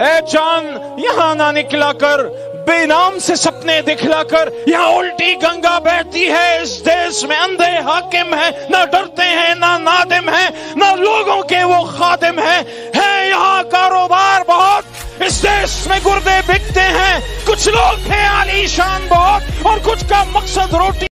ए जान, यहाँ ना निकला कर बेनाम से सपने दिखला कर यहाँ उल्टी गंगा बहती है, इस देश में अंधे हाकिम है, ना डरते हैं, ना नादिम है, ना लोगों के वो खादिम है। है यहाँ कारोबार बहुत, इस देश में गुर्दे बिकते हैं, कुछ लोग थे आलीशान बहुत, और कुछ का मकसद रोटी